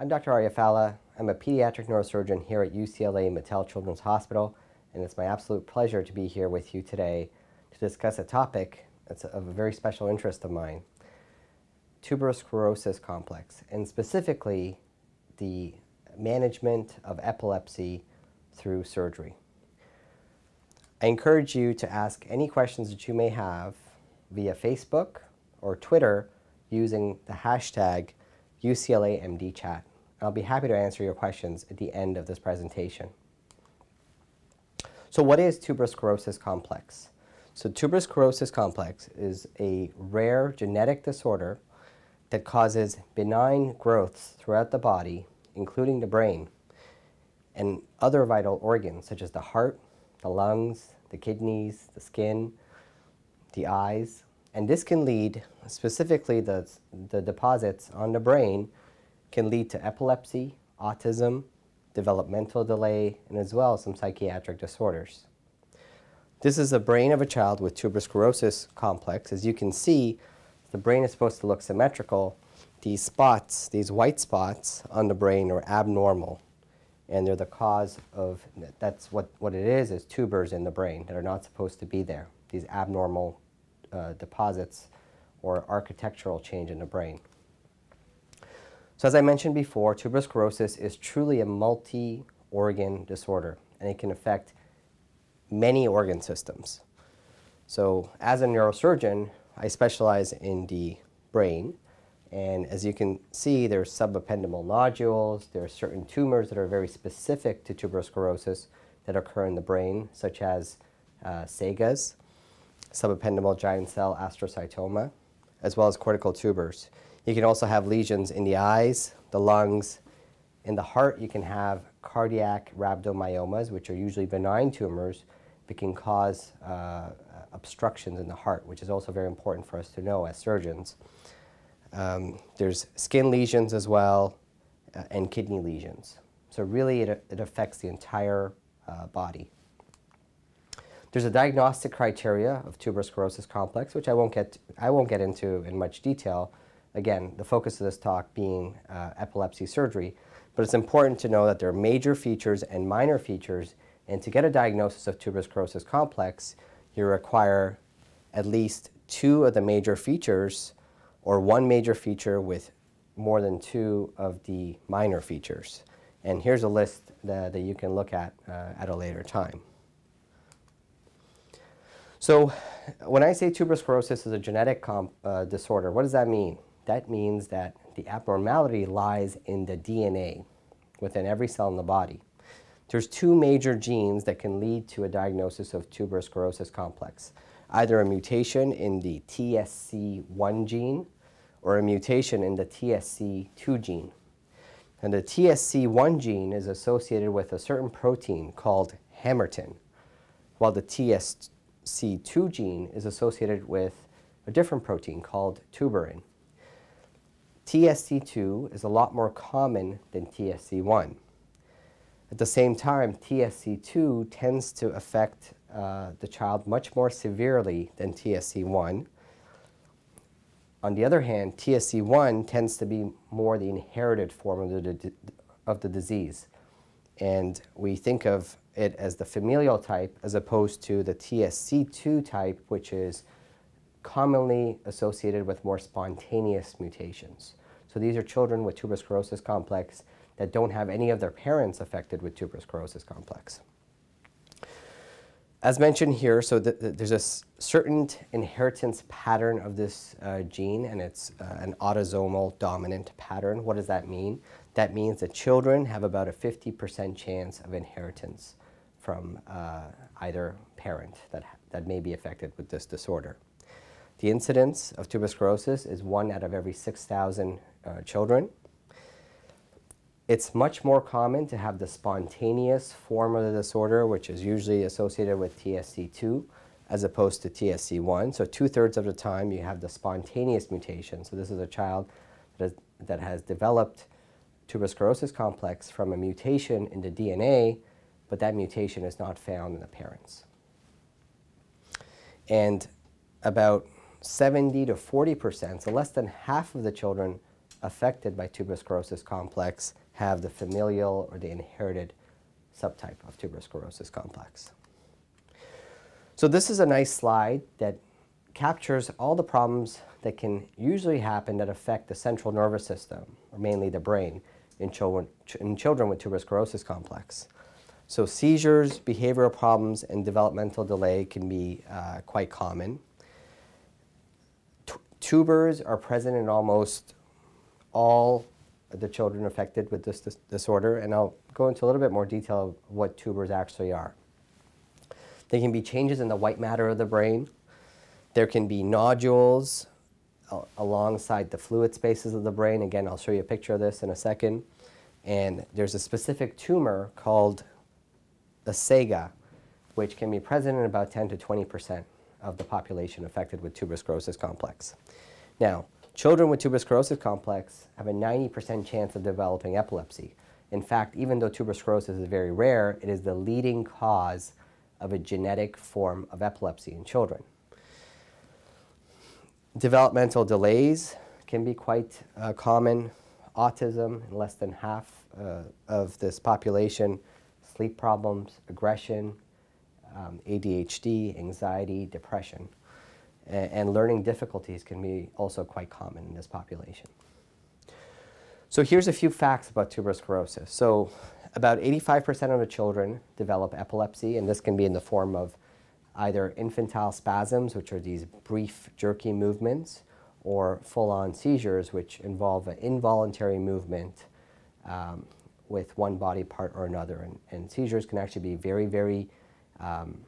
I'm Dr. Aria Fallah. I'm a pediatric neurosurgeon here at UCLA Mattel Children's Hospital, and it's my absolute pleasure to be here with you today to discuss a topic that's of a very special interest of mine, tuberous sclerosis complex, and specifically the management of epilepsy through surgery. I encourage you to ask any questions that you may have via Facebook or Twitter using the hashtag UCLAMDchat. I'll be happy to answer your questions at the end of this presentation. So what is tuberous sclerosis complex? So tuberous sclerosis complex is a rare genetic disorder that causes benign growths throughout the body, including the brain, and other vital organs such as the heart, the lungs, the kidneys, the skin, the eyes, and this can lead, specifically the, the deposits on the brain, can lead to epilepsy, autism, developmental delay, and as well some psychiatric disorders. This is the brain of a child with tuberous sclerosis complex. As you can see, the brain is supposed to look symmetrical. These spots, these white spots on the brain are abnormal and they're the cause of, that's what, what it is, is tubers in the brain that are not supposed to be there, these abnormal uh, deposits or architectural change in the brain. So as I mentioned before, tuberous sclerosis is truly a multi-organ disorder, and it can affect many organ systems. So as a neurosurgeon, I specialize in the brain, and as you can see, there's subependymal nodules. There are certain tumors that are very specific to tuberous sclerosis that occur in the brain, such as uh, SEGAs, subependymal giant cell astrocytoma, as well as cortical tubers. You can also have lesions in the eyes, the lungs. In the heart, you can have cardiac rhabdomyomas, which are usually benign tumors, but can cause uh, obstructions in the heart, which is also very important for us to know as surgeons. Um, there's skin lesions as well uh, and kidney lesions. So really it, it affects the entire uh, body. There's a diagnostic criteria of tuberous sclerosis complex, which I won't get, I won't get into in much detail. Again, the focus of this talk being uh, epilepsy surgery, but it's important to know that there are major features and minor features, and to get a diagnosis of tuberous sclerosis complex, you require at least two of the major features or one major feature with more than two of the minor features. And here's a list that, that you can look at uh, at a later time. So when I say tuberous sclerosis is a genetic uh, disorder, what does that mean? That means that the abnormality lies in the DNA within every cell in the body. There's two major genes that can lead to a diagnosis of tuberous sclerosis complex. Either a mutation in the TSC1 gene or a mutation in the TSC2 gene. And the TSC1 gene is associated with a certain protein called hamartin, while the TSC2 gene is associated with a different protein called tuberin. TSC2 is a lot more common than TSC1. At the same time, TSC2 tends to affect uh, the child much more severely than TSC1, on the other hand, TSC1 tends to be more the inherited form of the, of the disease. And we think of it as the familial type as opposed to the TSC2 type, which is commonly associated with more spontaneous mutations. So these are children with tuberous sclerosis complex that don't have any of their parents affected with tuberous sclerosis complex. As mentioned here, so the, the, there's a certain inheritance pattern of this uh, gene, and it's uh, an autosomal dominant pattern. What does that mean? That means that children have about a 50% chance of inheritance from uh, either parent that, that may be affected with this disorder. The incidence of tuberous sclerosis is one out of every 6,000 uh, children. It's much more common to have the spontaneous form of the disorder, which is usually associated with TSC2 as opposed to TSC1. So two-thirds of the time you have the spontaneous mutation. So this is a child that has, that has developed tuberous sclerosis complex from a mutation in the DNA, but that mutation is not found in the parents. And about 70 to 40 percent, so less than half of the children affected by tuberous sclerosis complex have the familial or the inherited subtype of tuberous sclerosis complex. So this is a nice slide that captures all the problems that can usually happen that affect the central nervous system, or mainly the brain, in children, in children with tuberous sclerosis complex. So seizures, behavioral problems, and developmental delay can be uh, quite common. Tubers are present in almost all the children affected with this, disorder, and I'll go into a little bit more detail of what tubers actually are. There can be changes in the white matter of the brain. There can be nodules alongside the fluid spaces of the brain. Again, I'll show you a picture of this in a second. And there's a specific tumor called the SEGA, which can be present in about 10 to 20 percent of the population affected with tuberous sclerosis complex. Now, children with tuberous sclerosis complex have a 90% chance of developing epilepsy. In fact, even though tuberous sclerosis is very rare, it is the leading cause of a genetic form of epilepsy in children. Developmental delays can be quite uh, common. Autism in less than half uh, of this population, sleep problems, aggression, um, ADHD, anxiety, depression, and, learning difficulties can be also quite common in this population. So here's a few facts about tuberous sclerosis. So about 85% of the children develop epilepsy, and this can be in the form of either infantile spasms, which are these brief, jerky movements, or full-on seizures, which involve an involuntary movement um, with one body part or another. And, and, seizures can actually be very, very um,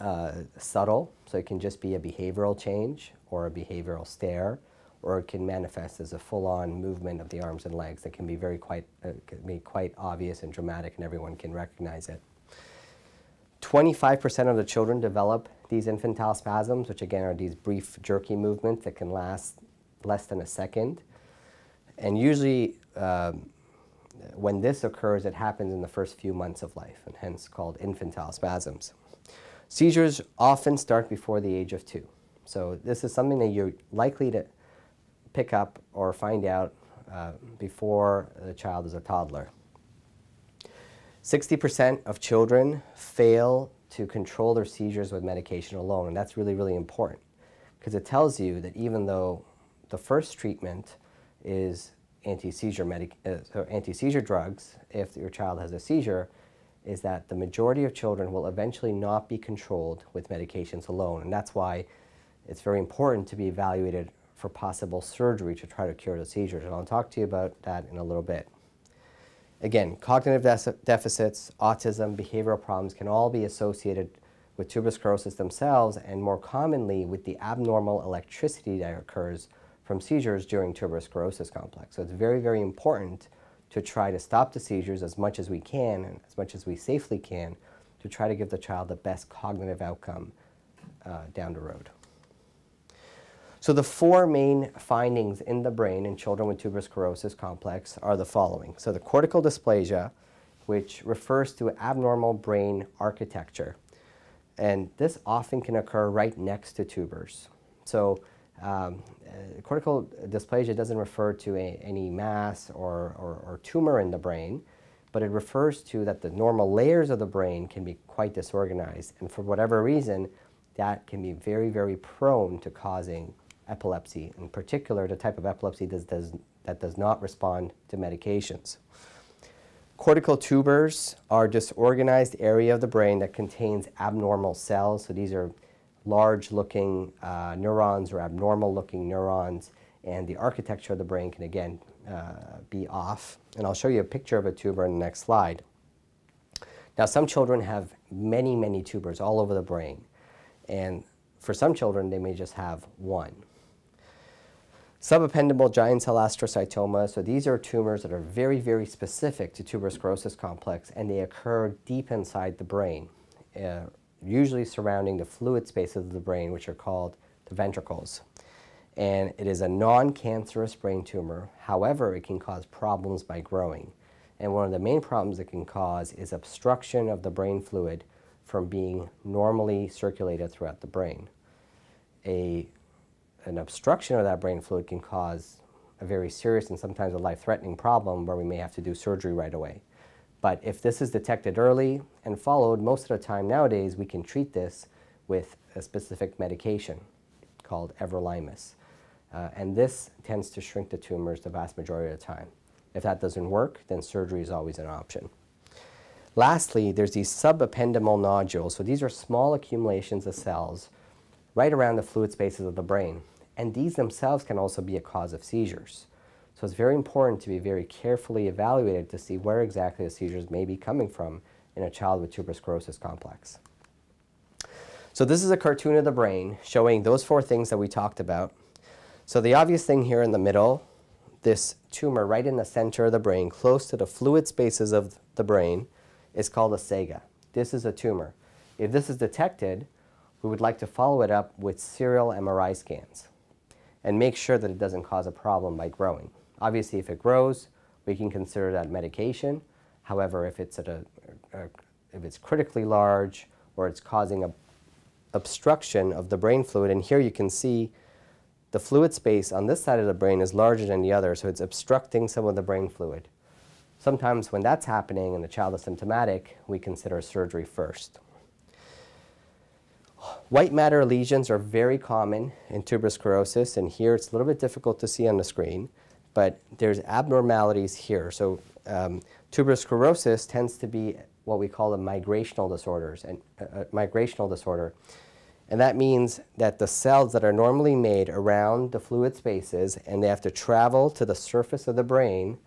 uh, subtle, so it can just be a behavioral change or a behavioral stare or it can manifest as a full-on movement of the arms and legs that can be very quite, uh, can be quite obvious and dramatic and everyone can recognize it. 25% of the children develop these infantile spasms, which again are these brief jerky movements that can last less than a second. And usually um, when this occurs, it happens in the first few months of life and hence called infantile spasms. Seizures often start before the age of two. So this is something that you're likely to pick up or find out uh, before the child is a toddler. 60% of children fail to control their seizures with medication alone, and that's really, really important because it tells you that even though the first treatment is anti-seizure uh, anti-seizure drugs if your child has a seizure is that the majority of children will eventually not be controlled with medications alone and that's why it's very important to be evaluated for possible surgery to try to cure the seizures. And I'll talk to you about that in a little bit. Again, cognitive de deficits, autism, behavioral problems can all be associated with tuberous sclerosis themselves and more commonly with the abnormal electricity that occurs from seizures during tuberous sclerosis complex. So it's very, very important to try to stop the seizures as much as we can and as much as we safely can to try to give the child the best cognitive outcome uh, down the road. So the four main findings in the brain in children with tuberous sclerosis complex are the following. So the cortical dysplasia, which refers to abnormal brain architecture. And this often can occur right next to tubers. So um, uh, cortical dysplasia doesn't refer to a, any mass or, or, or tumor in the brain, but it refers to that the normal layers of the brain can be quite disorganized. And for whatever reason, that can be very, very prone to causing epilepsy, in particular the type of epilepsy does, does, that does not respond to medications. Cortical tubers are disorganized area of the brain that contains abnormal cells. So these are large looking uh, neurons or abnormal looking neurons and the architecture of the brain can again uh, be off. And I'll show you a picture of a tuber in the next slide. Now some children have many, many tubers all over the brain. And for some children, they may just have one. Subependymal giant cell astrocytoma, so these are tumors that are very, very specific to tuberous sclerosis complex and they occur deep inside the brain, uh, usually surrounding the fluid spaces of the brain which are called the ventricles. And it is a non-cancerous brain tumor, however it can cause problems by growing. And one of the main problems it can cause is obstruction of the brain fluid from being normally circulated throughout the brain. A an obstruction of that brain fluid can cause a very serious and sometimes a life-threatening problem where we may have to do surgery right away. But if this is detected early and followed, most of the time nowadays we can treat this with a specific medication called everolimus. Uh, and this tends to shrink the tumors the vast majority of the time. If that doesn't work, then surgery is always an option. Lastly, there's these subependymal nodules. So these are small accumulations of cells right around the fluid spaces of the brain. And these themselves can also be a cause of seizures. So it's very important to be very carefully evaluated to see where exactly the seizures may be coming from in a child with tuberous sclerosis complex. So this is a cartoon of the brain showing those four things that we talked about. So the obvious thing here in the middle, this tumor right in the center of the brain, close to the fluid spaces of the brain, is called a SEGA. This is a tumor. If this is detected, we would like to follow it up with serial MRI scans and make sure that it doesn't cause a problem by growing. Obviously, if it grows, we can consider that medication. However, if it's, at a, a if it's critically large or it's causing a obstruction of the brain fluid, and here you can see the fluid space on this side of the brain is larger than the other, so it's obstructing some of the brain fluid. Sometimes when that's happening and the child is symptomatic, we consider surgery first. White matter lesions are very common in tuberous sclerosis, and here it's a little bit difficult to see on the screen, but there's abnormalities here. So um, tuberous sclerosis tends to be what we call a migrational disorders and uh, migrational disorder. And that means that the cells that are normally made around the fluid spaces and they have to travel to the surface of the brain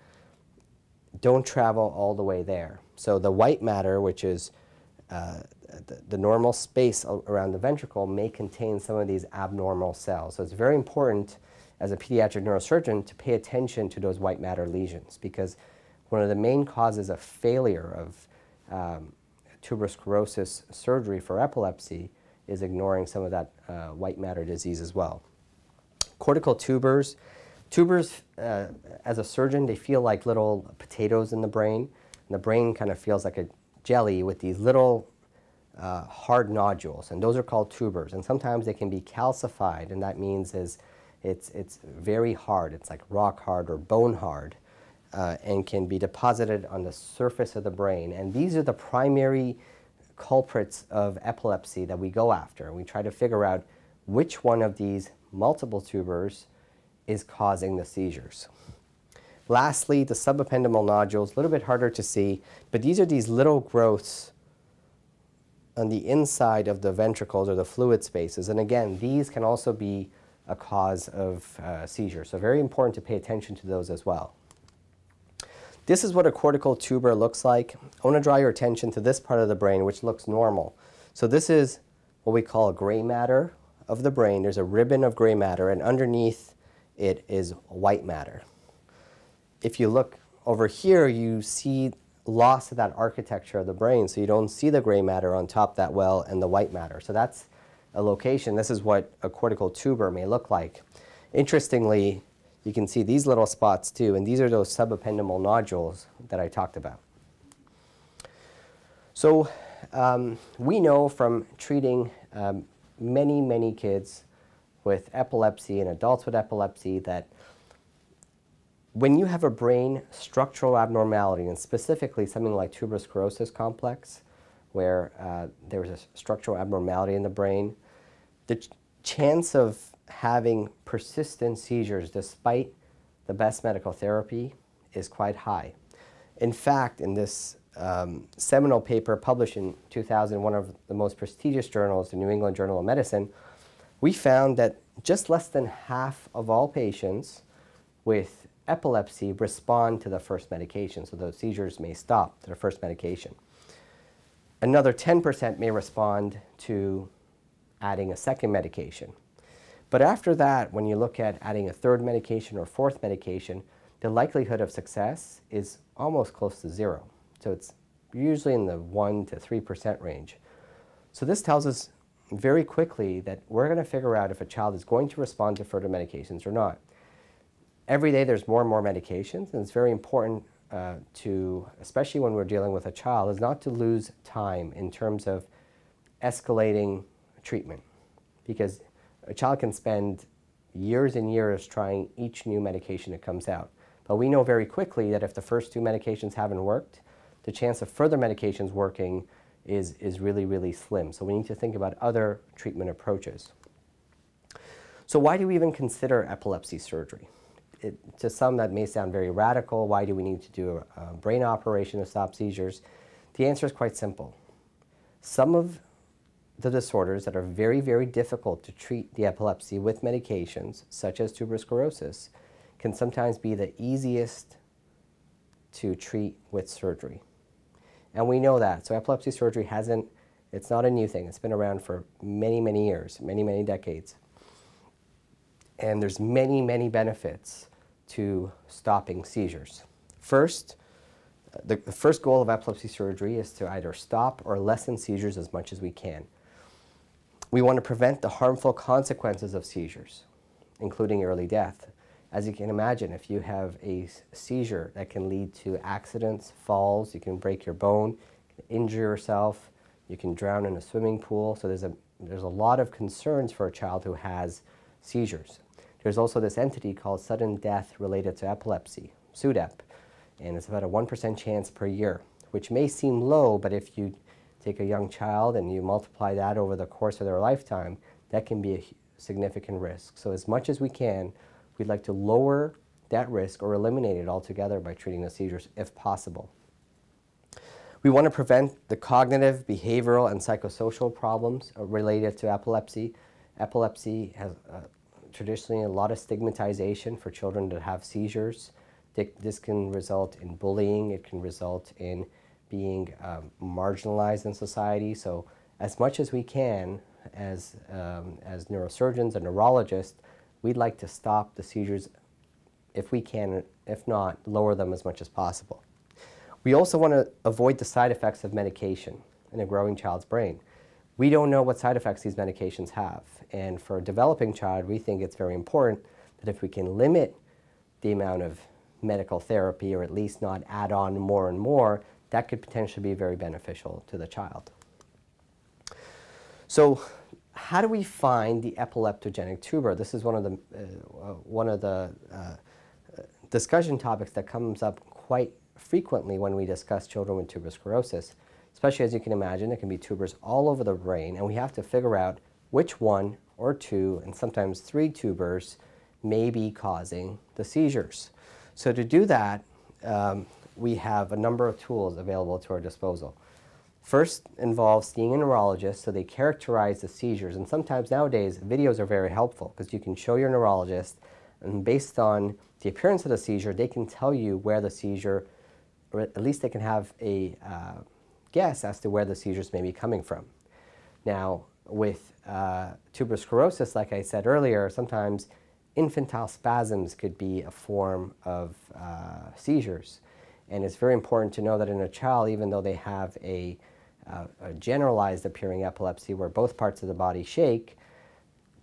don't travel all the way there. So the white matter, which is uh, the, the, normal space around the ventricle may contain some of these abnormal cells. So it's very important as a pediatric neurosurgeon to pay attention to those white matter lesions because one of the main causes of failure of um, tuberous sclerosis surgery for epilepsy is ignoring some of that uh, white matter disease as well. Cortical tubers. Tubers, uh, as a surgeon, they feel like little potatoes in the brain. And the brain kind of feels like a jelly with these little uh, hard nodules, and those are called tubers. And sometimes they can be calcified, and that means is it's, it's very hard. It's like rock hard or bone hard, uh, and can be deposited on the surface of the brain. And these are the primary culprits of epilepsy that we go after. We try to figure out which one of these multiple tubers is causing the seizures. Lastly, the subependymal nodules, a little bit harder to see, but these are these little growths on the inside of the ventricles or the fluid spaces. And again, these can also be a cause of uh, seizure. So very important to pay attention to those as well. This is what a cortical tuber looks like. I want to draw your attention to this part of the brain, which looks normal. So this is what we call gray matter of the brain. There's a ribbon of gray matter, and underneath it is white matter. If you look over here, you see loss of that architecture of the brain, so you don't see the gray matter on top that well and the white matter. So that's a location. This is what a cortical tuber may look like. Interestingly, you can see these little spots too, and these are those subependymal nodules that I talked about. So um, we know from treating um, many, many kids with epilepsy and adults with epilepsy that when you have a brain structural abnormality, and specifically something like tuberous sclerosis complex, where uh, there's a structural abnormality in the brain, the ch chance of having persistent seizures despite the best medical therapy is quite high. In fact, in this um, seminal paper published in 2000, one of the most prestigious journals, the New England Journal of Medicine, we found that just less than half of all patients with epilepsy respond to the first medication, so those seizures may stop to the first medication. Another 10% may respond to adding a second medication. But after that, when you look at adding a third medication or fourth medication, the likelihood of success is almost close to zero. So it's usually in the 1 to 3% range. So this tells us very quickly that we're going to figure out if a child is going to respond to further medications or not every day there's more and more medications, and it's very important uh, to, especially when we're dealing with a child, is not to lose time in terms of escalating treatment. Because a child can spend years and years trying each new medication that comes out. But we know very quickly that if the first two medications haven't worked, the chance of further medications working is, is really, really slim. So we need to think about other treatment approaches. So why do we even consider epilepsy surgery? It, to some that may sound very radical. Why do we need to do a, a brain operation to stop seizures? The answer is quite simple. Some of the disorders that are very, very difficult to treat the epilepsy with medications, such as tuberous sclerosis, can sometimes be the easiest to treat with surgery. And we know that. So epilepsy surgery hasn't, it's not a new thing. It's been around for many, many years, many, many decades. And there's many, many benefits to stopping seizures. First, the, the first goal of epilepsy surgery is to either stop or lessen seizures as much as we can. We want to prevent the harmful consequences of seizures, including early death. As you can imagine, if you have a seizure that can lead to accidents, falls, you can break your bone, injure yourself, you can drown in a swimming pool. So there's a, there's a lot of concerns for a child who has seizures. There's also this entity called sudden death related to epilepsy, SUDEP, and it's about a 1% chance per year, which may seem low, but if you take a young child and you multiply that over the course of their lifetime, that can be a significant risk. So as much as we can, we'd like to lower that risk or eliminate it altogether by treating the seizures if possible. We want to prevent the cognitive, behavioral, and psychosocial problems related to epilepsy. Epilepsy has uh, traditionally a lot of stigmatization for children that have seizures. This can result in bullying, it can result in being um, marginalized in society. So as much as we can, as, um, as neurosurgeons and neurologists, we'd like to stop the seizures if we can, if not, lower them as much as possible. We also want to avoid the side effects of medication in a growing child's brain. We don't know what side effects these medications have. And for a developing child, we think it's very important that if we can limit the amount of medical therapy or at least not add on more and more, that could potentially be very beneficial to the child. So how do we find the epileptogenic tuber? This is one of the, uh, one of the uh, discussion topics that comes up quite frequently when we discuss children with tuberous sclerosis. Especially as you can imagine, there can be tubers all over the brain, and we have to figure out which one or two, and sometimes three tubers may be causing the seizures. So to do that, um, we have a number of tools available to our disposal. First involves seeing a neurologist so they characterize the seizures. And sometimes nowadays, videos are very helpful because you can show your neurologist, and based on the appearance of the seizure, they can tell you where the seizure, or at least they can have a uh, guess as to where the seizures may be coming from. Now, with uh, sclerosis, like I said earlier, sometimes infantile spasms could be a form of uh, seizures. And it's very important to know that in a child, even though they have a, uh, a generalized appearing epilepsy where both parts of the body shake,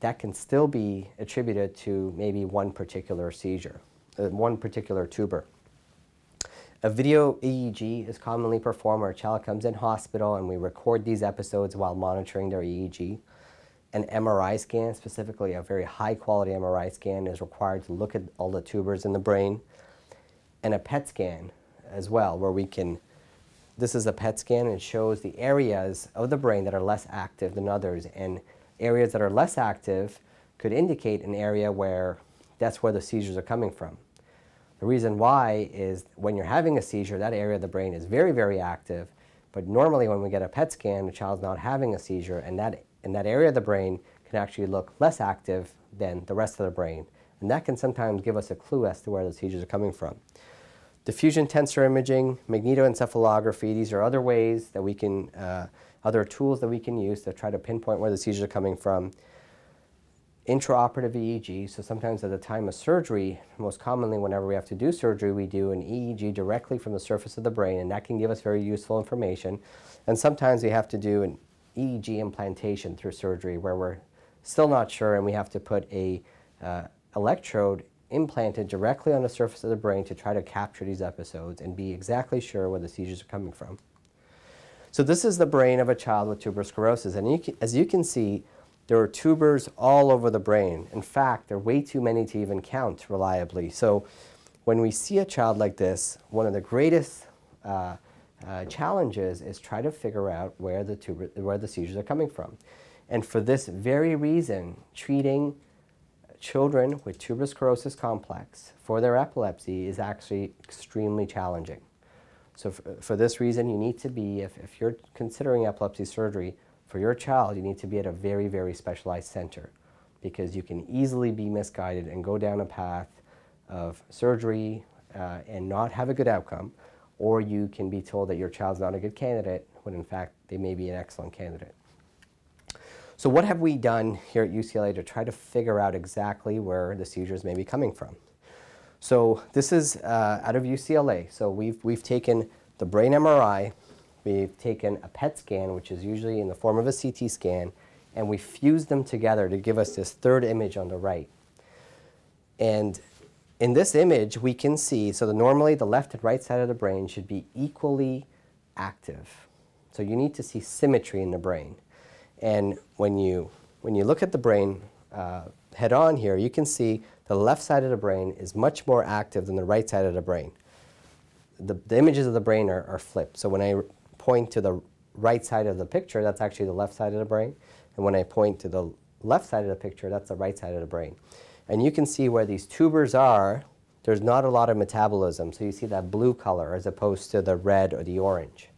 that can still be attributed to maybe one particular seizure, uh, one particular tuber. A video EEG is commonly performed where a child comes in hospital and we record these episodes while monitoring their EEG. An MRI scan, specifically a very high quality MRI scan, is required to look at all the tubers in the brain. And a PET scan as well, where we can, this is a PET scan and it shows the areas of the brain that are less active than others. And areas that are less active could indicate an area where that's where the seizures are coming from. The reason why is when you're having a seizure, that area of the brain is very, very active. But normally when we get a PET scan, the child's not having a seizure, and that, and that area of the brain can actually look less active than the rest of the brain. And that can sometimes give us a clue as to where the seizures are coming from. Diffusion tensor imaging, magnetoencephalography, these are other ways that we can, uh, other tools that we can use to try to pinpoint where the seizures are coming from. Intraoperative EEG, so sometimes at the time of surgery, most commonly whenever we have to do surgery, we do an EEG directly from the surface of the brain, and that can give us very useful information. And sometimes we have to do an EEG implantation through surgery where we're still not sure and we have to put a uh, electrode implanted directly on the surface of the brain to try to capture these episodes and be exactly sure where the seizures are coming from. So this is the brain of a child with tuberous sclerosis, and you can, as you can see, there are tubers all over the brain. In fact, there are way too many to even count reliably. So when we see a child like this, one of the greatest uh, uh, challenges is try to figure out where the, tuber, where the seizures are coming from. And for this very reason, treating children with tuberous sclerosis complex for their epilepsy is actually extremely challenging. So for this reason, you need to be, if, if you're considering epilepsy surgery for your child, you need to be at a very, very specialized center because you can easily be misguided and go down a path of surgery uh, and not have a good outcome, or you can be told that your child's not a good candidate when in fact they may be an excellent candidate. So what have we done here at UCLA to try to figure out exactly where the seizures may be coming from? So this is uh, out of UCLA. So we've, we've taken the brain MRI, we've taken a PET scan, which is usually in the form of a CT scan, and we fused them together to give us this third image on the right. And in this image, we can see, so normally the left and right side of the brain should be equally active. So you need to see symmetry in the brain. And when you, when you look at the brain uh, head on here, you can see the left side of the brain is much more active than the right side of the brain. The, the images of the brain are, are flipped. So when I point to the right side of the picture, that's actually the left side of the brain. And when I point to the left side of the picture, that's the right side of the brain. And you can see where these tubers are, there's not a lot of metabolism. So you see that blue color as opposed to the red or the orange.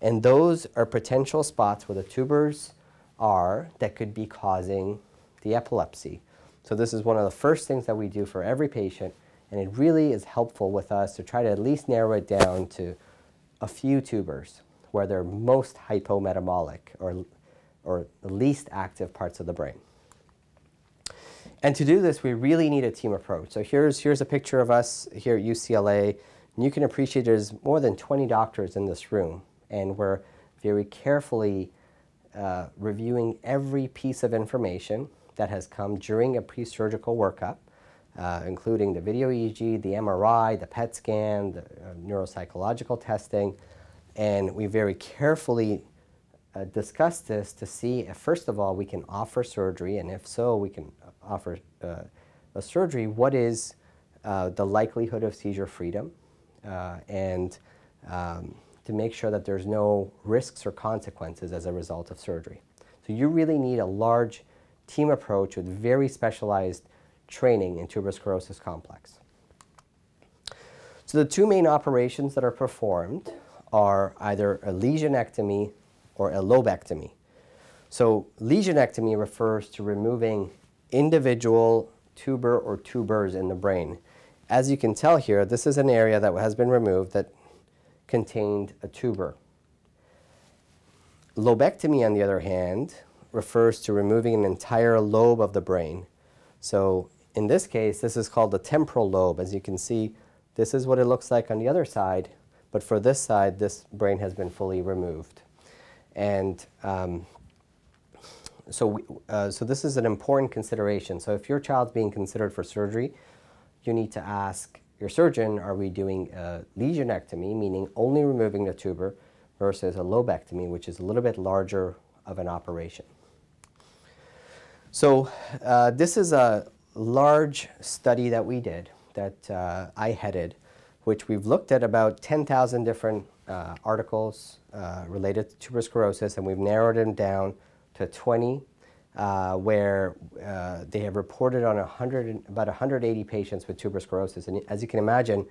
And those are potential spots where the tubers are that could be causing the epilepsy. So this is one of the first things that we do for every patient, and it really is helpful with us to try to at least narrow it down to a few tubers where they're most hypometabolic or, or the least active parts of the brain. And to do this, we really need a team approach. So here's, here's a picture of us here at UCLA, and you can appreciate there's more than 20 doctors in this room, and we're very carefully uh, reviewing every piece of information that has come during a pre-surgical workup, uh, including the video EEG, the MRI, the PET scan, the uh, neuropsychological testing, and we very carefully uh, discuss this to see if, first of all, we can offer surgery, and if so, we can offer uh, a surgery, what is uh, the likelihood of seizure freedom, and um, to make sure that there's no risks or consequences as a result of surgery. So you really need a large team approach with very specialized training in tuberous sclerosis complex. So the two main operations that are performed are either a lesionectomy or a lobectomy. So lesionectomy refers to removing individual tuber or tubers in the brain. As you can tell here, this is an area that has been removed that contained a tuber. Lobectomy, on the other hand, refers to removing an entire lobe of the brain. So in this case, this is called the temporal lobe. As you can see, this is what it looks like on the other side, but for this side, this brain has been fully removed. And um, so, we, uh, so this is an important consideration. So if your child's being considered for surgery, you need to ask your surgeon, are we doing a lesionectomy, meaning only removing the tuber, versus a lobectomy, which is a little bit larger of an operation. So uh, this is a large study that we did, that uh, I headed, which we've looked at about 10,000 different uh, articles uh, related to tuberous sclerosis, and we've narrowed them down to 20 uh, where uh, they have reported on 100, about 180 patients with tuberous sclerosis. And as you can imagine,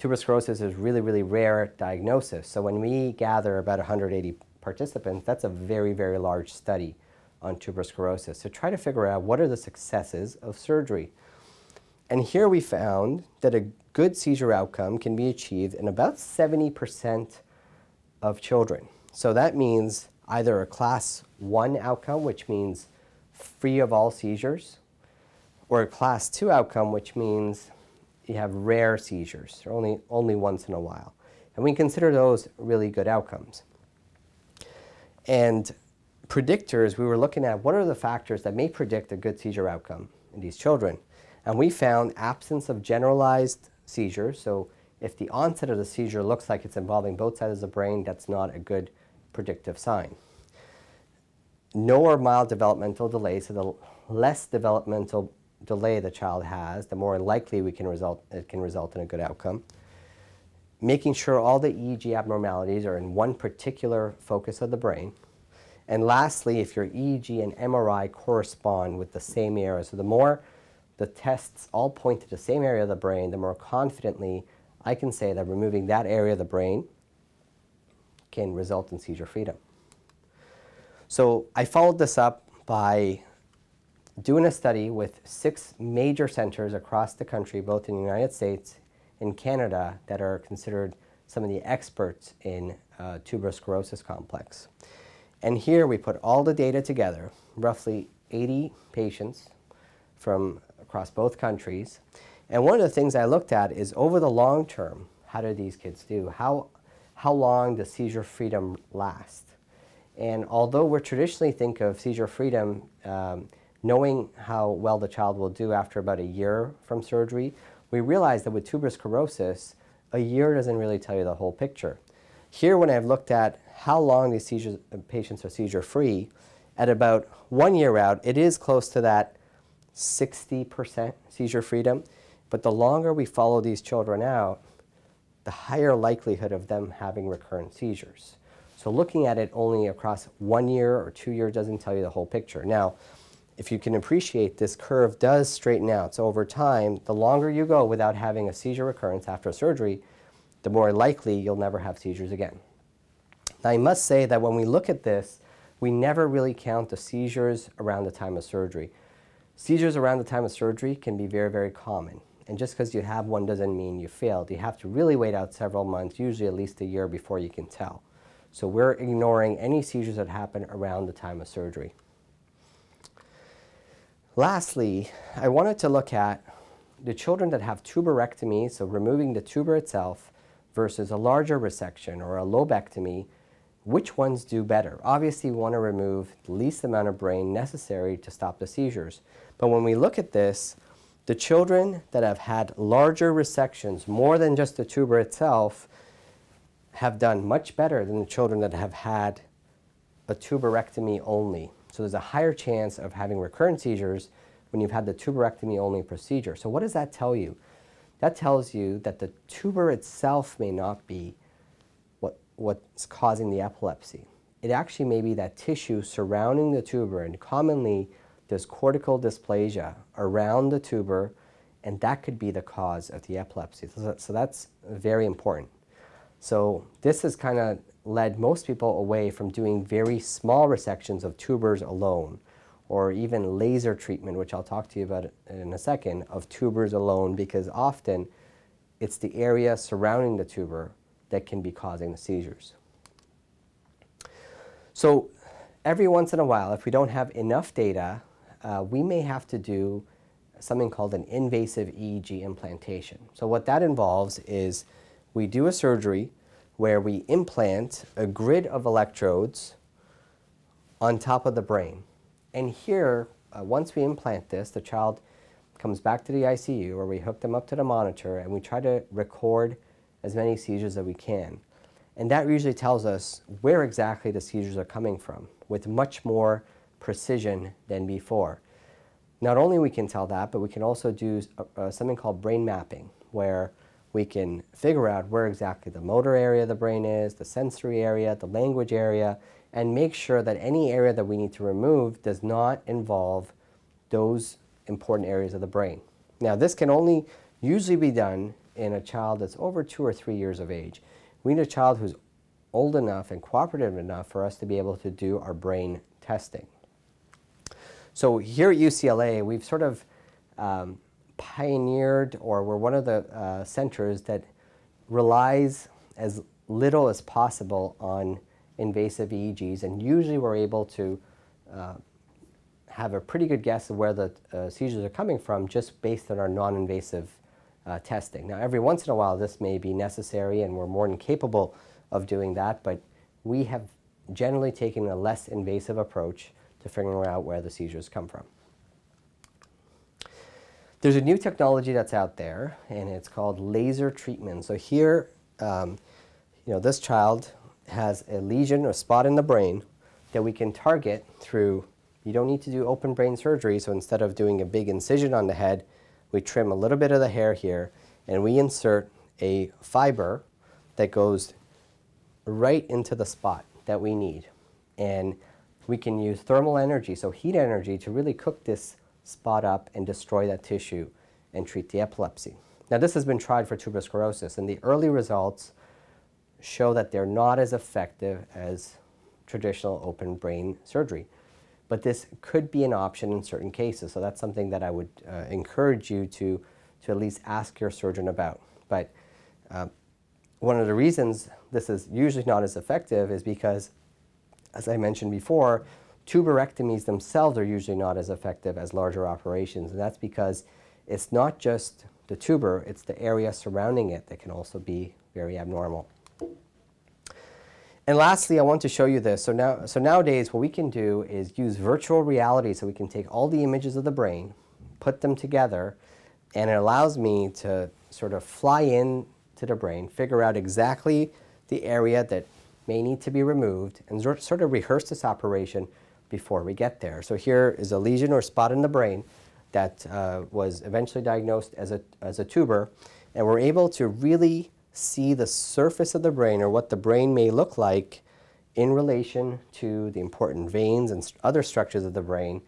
tuberous sclerosis is really, really rare diagnosis. So when we gather about 180 participants, that's a very, very large study on tuberous sclerosis to try to figure out what are the successes of surgery. And here we found that a good seizure outcome can be achieved in about 70% of children. So that means either a class 1 outcome, which means free of all seizures, or a class 2 outcome, which means you have rare seizures, or only, only once in a while. And we consider those really good outcomes. And predictors, we were looking at what are the factors that may predict a good seizure outcome in these children. And we found absence of generalized seizures. So if the onset of the seizure looks like it's involving both sides of the brain, that's not a good predictive sign no or mild developmental delay, so the less developmental delay the child has, the more likely we can result, it can result in a good outcome. Making sure all the EEG abnormalities are in one particular focus of the brain. And lastly, if your EEG and MRI correspond with the same area, so the more the tests all point to the same area of the brain, the more confidently I can say that removing that area of the brain can result in seizure freedom. So I followed this up by doing a study with six major centers across the country, both in the United States and Canada, that are considered some of the experts in uh, tuberous sclerosis complex. And here we put all the data together, roughly 80 patients from across both countries. And one of the things I looked at is over the long term, how do these kids do? How, how long does seizure freedom last? And although we traditionally think of seizure freedom, um, knowing how well the child will do after about a year from surgery, we realize that with tuberous sclerosis, a year doesn't really tell you the whole picture. Here, when I've looked at how long these seizures, patients are seizure free, at about one year out, it is close to that 60% seizure freedom. But the longer we follow these children out, the higher likelihood of them having recurrent seizures. So looking at it only across one year or two years doesn't tell you the whole picture. Now, if you can appreciate, this curve does straighten out. So over time, the longer you go without having a seizure recurrence after surgery, the more likely you'll never have seizures again. Now, I must say that when we look at this, we never really count the seizures around the time of surgery. Seizures around the time of surgery can be very, very common. And just because you have one doesn't mean you failed. You have to really wait out several months, usually at least a year before you can tell. So we're ignoring any seizures that happen around the time of surgery. Lastly, I wanted to look at the children that have tuberectomy, so removing the tuber itself, versus a larger resection or a lobectomy, which ones do better? Obviously, we want to remove the least amount of brain necessary to stop the seizures. But when we look at this, the children that have had larger resections, more than just the tuber itself, have done much better than the children that have had a tuberectomy only. So there's a higher chance of having recurrent seizures when you've had the tuberectomy only procedure. So what does that tell you? That tells you that the tuber itself may not be what, what's causing the epilepsy. It actually may be that tissue surrounding the tuber, and commonly there's cortical dysplasia around the tuber, and that could be the cause of the epilepsy. So, that's very important. So this has kind of led most people away from doing very small resections of tubers alone or even laser treatment, which I'll talk to you about in a second, of tubers alone because often it's the area surrounding the tuber that can be causing the seizures. So every once in a while, if we don't have enough data, uh, we may have to do something called an invasive EEG implantation. So what that involves is we do a surgery where we implant a grid of electrodes on top of the brain. And here, uh, once we implant this, the child comes back to the ICU where we hook them up to the monitor and we try to record as many seizures as we can. And that usually tells us where exactly the seizures are coming from with much more precision than before. Not only we can tell that, but we can also do uh, uh something called brain mapping, where we can figure out where exactly the motor area of the brain is, the sensory area, the language area, and make sure that any area that we need to remove does not involve those important areas of the brain. Now, this can only usually be done in a child that's over two or three years of age. We need a child who's old enough and cooperative enough for us to be able to do our brain testing. So here at UCLA, we've sort of um, pioneered or we're one of the uh, centers that relies as little as possible on invasive EEGs, and usually we're able to uh, have a pretty good guess of where the uh, seizures are coming from just based on our non-invasive uh, testing. Now, every once in a while, this may be necessary, and we're more than capable of doing that, but we have generally taken a less invasive approach to figuring out where the seizures come from. There's a new technology that's out there, and it's called laser treatment. So here, um, you know, this child has a lesion or spot in the brain that we can target through, you don't need to do open brain surgery, so instead of doing a big incision on the head, we trim a little bit of the hair here, and we insert a fiber that goes right into the spot that we need. And we can use thermal energy, so heat energy, to really cook this spot up and destroy that tissue and treat the epilepsy. Now this has been tried for tuberous sclerosis and the early results show that they're not as effective as traditional open brain surgery. But this could be an option in certain cases, so that's something that I would uh, encourage you to, to at least ask your surgeon about. But uh, one of the reasons this is usually not as effective is because, as I mentioned before, tuberectomies themselves are usually not as effective as larger operations, and that's because it's not just the tuber, it's the area surrounding it that can also be very abnormal. And lastly, I want to show you this. So, now, so nowadays, what we can do is use virtual reality so we can take all the images of the brain, put them together, and it allows me to sort of fly in to the brain, figure out exactly the area that may need to be removed, and sort of rehearse this operation before we get there. So here is a lesion or spot in the brain that uh, was eventually diagnosed as a, as a tuber, and we're able to really see the surface of the brain or what the brain may look like in relation to the important veins and other structures of the brain,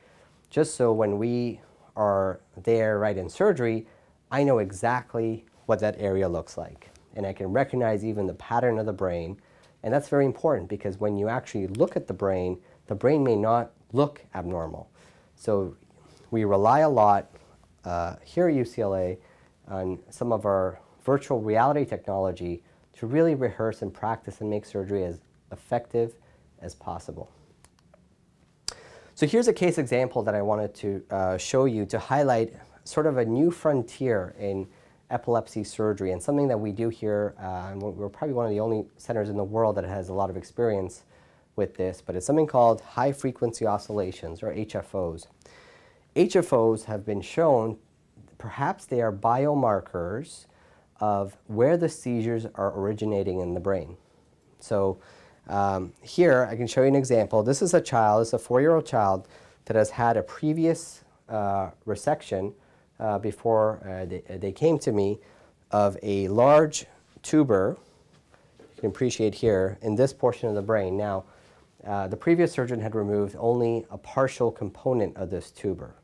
just so when we are there right in surgery, I know exactly what that area looks like. And I can recognize even the pattern of the brain. And that's very important because when you actually look at the brain, the brain may not look abnormal. So we rely a lot uh, here at UCLA on some of our virtual reality technology to really rehearse and practice and make surgery as effective as possible. So here's a case example that I wanted to uh, show you to highlight sort of a new frontier in epilepsy surgery and something that we do here, uh, and we're probably one of the only centers in the world that has a lot of experience with this, but it's something called high frequency oscillations or HFOs. HFOs have been shown, perhaps they are biomarkers of where the seizures are originating in the brain. So um, here I can show you an example. This is a child, it's a four-year-old child that has had a previous uh, resection uh, before uh, they, they, came to me of a large tuber, you can appreciate here, in this portion of the brain. Now, uh, the previous surgeon had removed only a partial component of this tuber.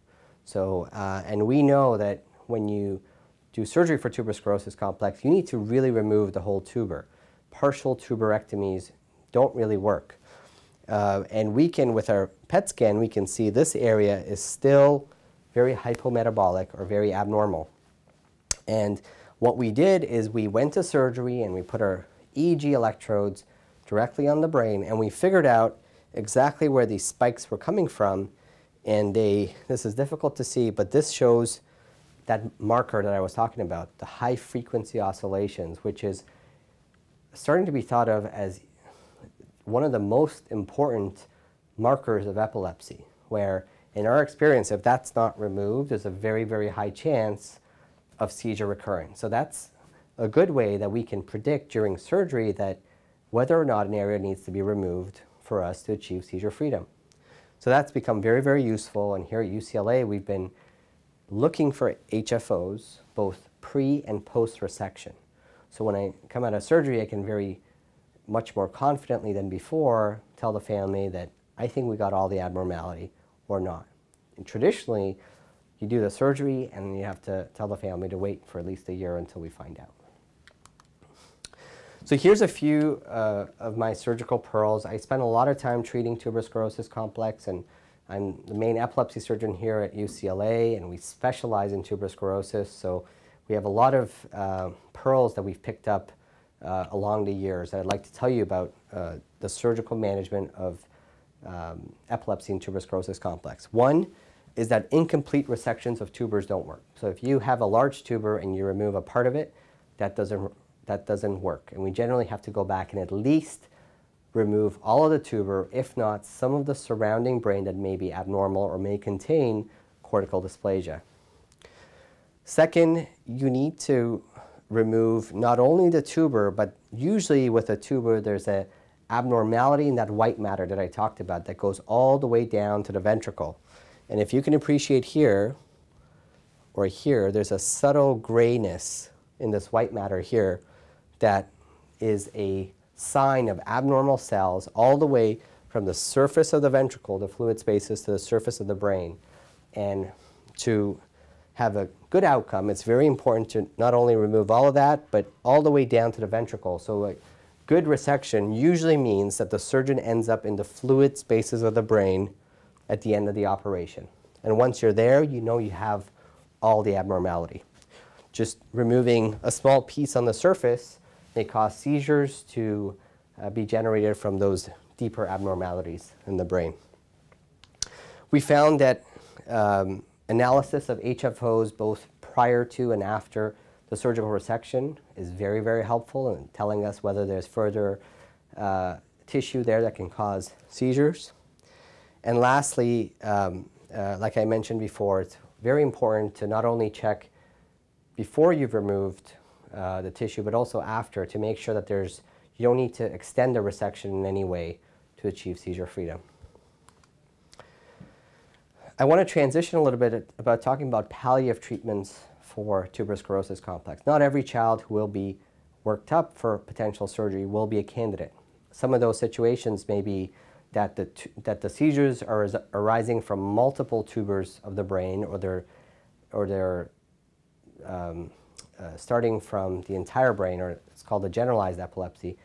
So, uh, and we know that when you do surgery for tuberous sclerosis complex, you need to really remove the whole tuber. Partial tuberectomies don't really work. Uh, and we can, with our PET scan, we can see this area is still very hypometabolic or very abnormal. And what we did is we went to surgery and we put our EEG electrodes directly on the brain and we figured out exactly where these spikes were coming from. And they, this is difficult to see, but this shows that marker that I was talking about, the high frequency oscillations, which is starting to be thought of as one of the most important markers of epilepsy, where in our experience, if that's not removed, there's a very, very high chance of seizure recurring. So that's a good way that we can predict during surgery that whether or not an area needs to be removed for us to achieve seizure freedom. So that's become very, very useful. And here at UCLA, we've been looking for HFOs, both pre and post resection. So when I come out of surgery, I can very much more confidently than before tell the family that I think we got all the abnormality or not. And traditionally, you do the surgery and you have to tell the family to wait for at least a year until we find out. So here's a few uh, of my surgical pearls. I spent a lot of time treating tuberous sclerosis complex and I'm the main epilepsy surgeon here at UCLA, and we specialize in tuberous sclerosis. So we have a lot of uh, pearls that we've picked up uh, along the years that I'd like to tell you about uh, the surgical management of um, epilepsy and tuberous sclerosis complex. One is that incomplete resections of tubers don't work. So if you have a large tuber and you remove a part of it, that doesn't, that doesn't work. And we generally have to go back and at least remove all of the tuber, if not some of the surrounding brain that may be abnormal or may contain cortical dysplasia. Second, you need to remove not only the tuber, but usually with a tuber there's a abnormality in that white matter that I talked about that goes all the way down to the ventricle. And if you can appreciate here or here, there's a subtle grayness in this white matter here that is a sign of abnormal cells all the way from the surface of the ventricle, the fluid spaces, to the surface of the brain. And to have a good outcome, it's very important to not only remove all of that, but all the way down to the ventricle. So a good resection usually means that the surgeon ends up in the fluid spaces of the brain at the end of the operation. And once you're there, you know you have all the abnormality. Just removing a small piece on the surface may cause seizures to uh, be generated from those deeper abnormalities in the brain. We found that um, analysis of HFOs both prior to and after the surgical resection is very, very helpful in telling us whether there's further uh, tissue there that can cause seizures. And lastly, um, uh, like I mentioned before, it's very important to not only check before you've removed uh, the tissue, but also after to make sure that there's, you don't need to extend the resection in any way to achieve seizure freedom. I want to transition a little bit about talking about palliative treatments for tuberous sclerosis complex. Not every child who will be worked up for potential surgery will be a candidate. Some of those situations may be that the, that the seizures are arising from multiple tubers of the brain or they're, or they're um, uh, starting from the entire brain, or it's called a generalized epilepsy.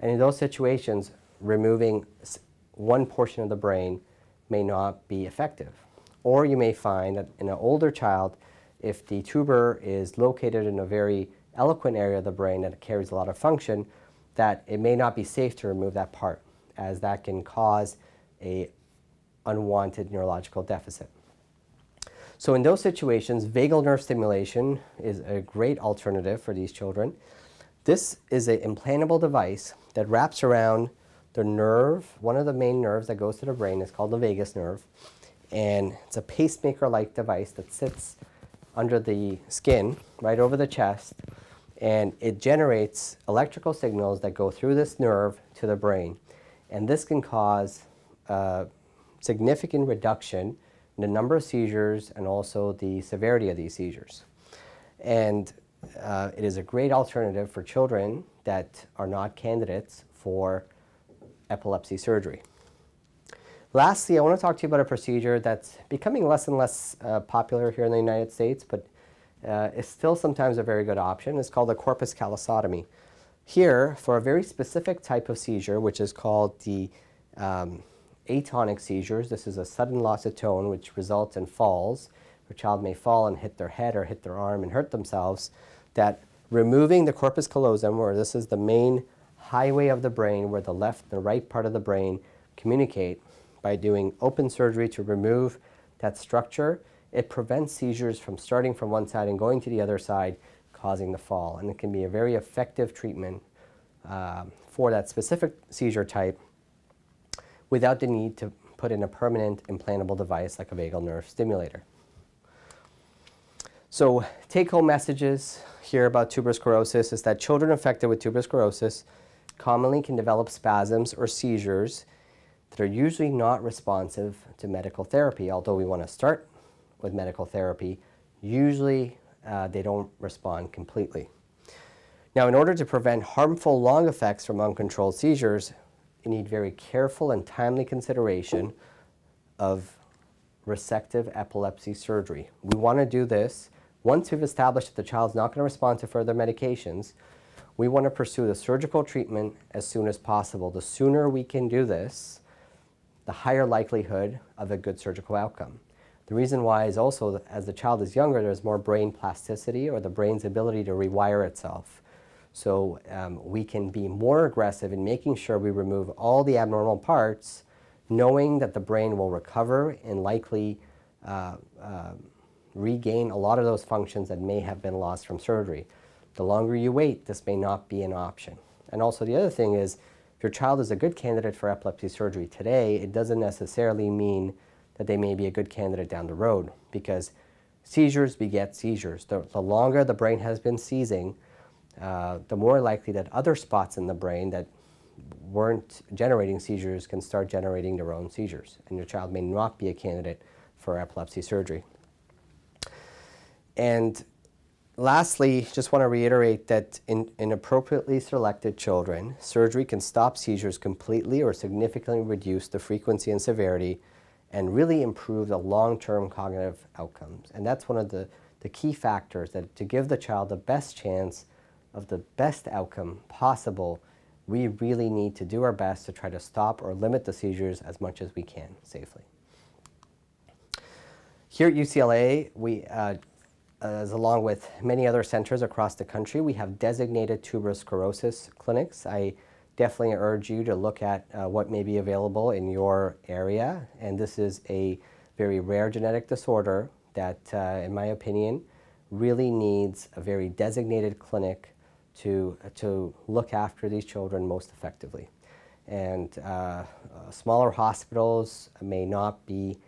And in those situations, removing one portion of the brain may not be effective. Or you may find that in an older child, if the tuber is located in a very eloquent area of the brain that carries a lot of function, that it may not be safe to remove that part, as that can cause a unwanted neurological deficit. So in those situations, vagal nerve stimulation is a great alternative for these children. This is an implantable device that wraps around the nerve, one of the main nerves that goes to the brain is called the vagus nerve. And it's a pacemaker-like device that sits under the skin, right over the chest, and it generates electrical signals that go through this nerve to the brain. And this can cause a significant reduction in the number of seizures and also the severity of these seizures. And uh, it is a great alternative for children that are not candidates for epilepsy surgery. Lastly, I want to talk to you about a procedure that's becoming less and less uh, popular here in the United States, but uh, is still sometimes a very good option. It's called a corpus callosotomy. Here, for a very specific type of seizure, which is called the um, atonic seizures, this is a sudden loss of tone which results in falls. A child may fall and hit their head or hit their arm and hurt themselves, that removing the corpus callosum, where this is the main highway of the brain where the left and the right part of the brain communicate, by doing open surgery to remove that structure, it prevents seizures from starting from one side and going to the other side, causing the fall. And it can be a very effective treatment uh, for that specific seizure type without the need to put in a permanent implantable device like a vagal nerve stimulator. So take-home messages here about tuberous sclerosis is that children affected with tuberous sclerosis commonly can develop spasms or seizures that are usually not responsive to medical therapy. Although we want to start with medical therapy, usually uh, they don't respond completely. Now, in order to prevent harmful long effects from uncontrolled seizures, you need very careful and timely consideration of resective epilepsy surgery. We want to do this once we've established that the child's not going to respond to further medications. We want to pursue the surgical treatment as soon as possible. The sooner we can do this, the higher likelihood of a good surgical outcome. The reason why is also as the child is younger, there's more brain plasticity or the brain's ability to rewire itself. So um, we can be more aggressive in making sure we remove all the abnormal parts, knowing that the brain will recover and likely uh, uh, regain a lot of those functions that may have been lost from surgery. The longer you wait, this may not be an option. And also the other thing is, if your child is a good candidate for epilepsy surgery today, it doesn't necessarily mean that they may be a good candidate down the road because seizures beget seizures. The, the longer the brain has been seizing, uh, the more likely that other spots in the brain that weren't generating seizures can start generating their own seizures, and your child may not be a candidate for epilepsy surgery. And lastly, just want to reiterate that in inappropriately selected children, surgery can stop seizures completely or significantly reduce the frequency and severity and really improve the long-term cognitive outcomes. And that's one of the, the key factors that to give the child the best chance of the best outcome possible, we really need to do our best to try to stop or limit the seizures as much as we can safely. Here at UCLA, we, uh, as along with many other centers across the country, we have designated tuberous sclerosis clinics. I definitely urge you to look at uh, what may be available in your area. And this is a very rare genetic disorder that, uh, in my opinion, really needs a very designated clinic to, to look after these children most effectively. And uh, uh smaller hospitals may not be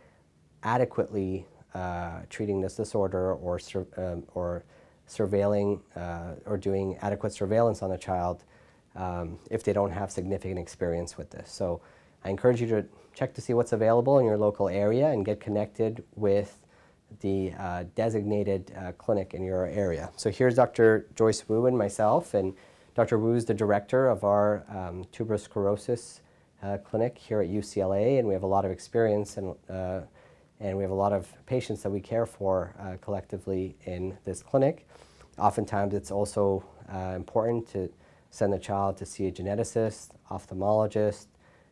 adequately uh, treating this disorder or, sur um, or surveilling uh, or doing adequate surveillance on a child um, if they don't have significant experience with this. So I encourage you to check to see what's available in your local area and get connected with the uh, designated uh, clinic in your area. So here's Dr. Joyce Wu and myself, and Dr. Wu is the director of our um, tuberous sclerosis uh, clinic here at UCLA, and we have a lot of experience and, uh, and we have a lot of patients that we care for uh, collectively in this clinic. Oftentimes it's also uh, important to send the child to see a geneticist, ophthalmologist,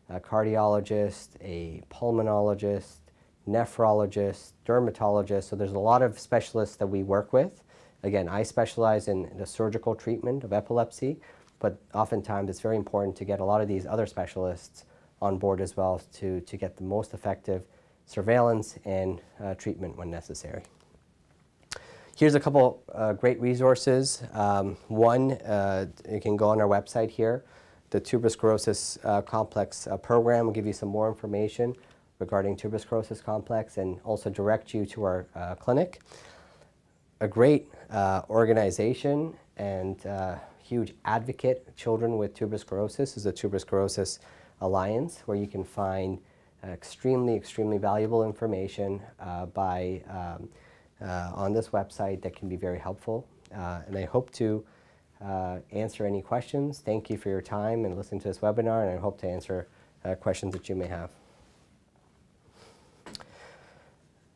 a cardiologist, a pulmonologist, nephrologist, dermatologist. So there's a lot of specialists that we work with. Again, I specialize in the surgical treatment of epilepsy, but oftentimes it's very important to get a lot of these other specialists on board as well to, to get the most effective surveillance and uh, treatment when necessary. Here's a couple uh, great resources. Um, one, uh, you can go on our website here. The tuberous sclerosis uh, complex uh, program will give you some more information regarding tuberous sclerosis complex and also direct you to our uh, clinic. A great organization and huge advocate children with tuberous sclerosis is the Tuberous Sclerosis Alliance, where you can find extremely, extremely valuable information by um, uh, on this website that can be very helpful. Uh, and I hope to uh, answer any questions. Thank you for your time and listening to this webinar, and I hope to answer questions that you may have.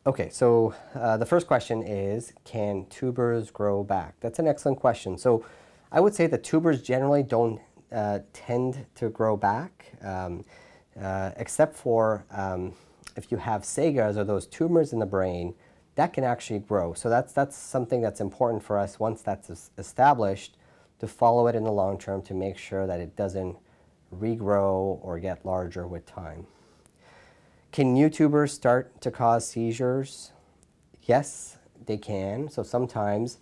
Okay, so uh, the first question is, can tubers grow back? That's an excellent question. So I would say that tubers generally don't uh, tend to grow back, um, uh, except for um, if you have SEGAs or those tumors in the brain that can actually grow. So that's, that's something that's important for us once that's established to follow it in the long term to make sure that it doesn't regrow or get larger with time. Can new tubers start to cause seizures? Yes, they can. So sometimes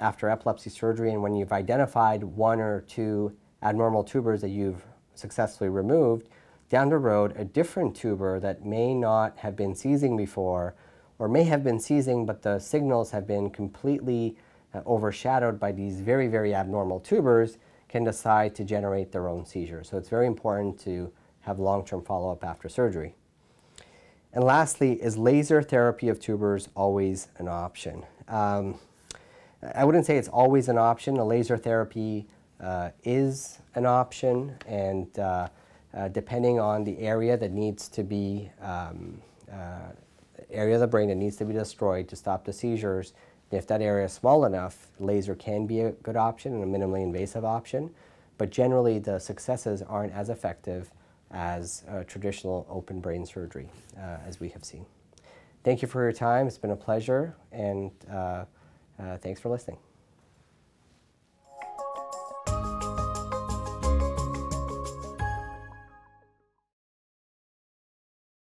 after epilepsy surgery and when you've identified one or two abnormal tubers that you've successfully removed, down the road a different tuber that may not have been seizing before or may have been seizing, but the signals have been completely uh, overshadowed by these very, very abnormal tubers, can decide to generate their own seizure. So it's very important to have long-term follow-up after surgery. And lastly, is laser therapy of tubers always an option? Um, I wouldn't say it's always an option. A laser therapy uh, is an option, and uh, uh, depending on the area that needs to be um, uh, area of the brain that needs to be destroyed to stop the seizures. If that area is small enough, laser can be a good option and a minimally invasive option, but generally the successes aren't as effective as traditional open brain surgery, uh, as we have seen. Thank you for your time. It's been a pleasure, and uh, uh, thanks for listening.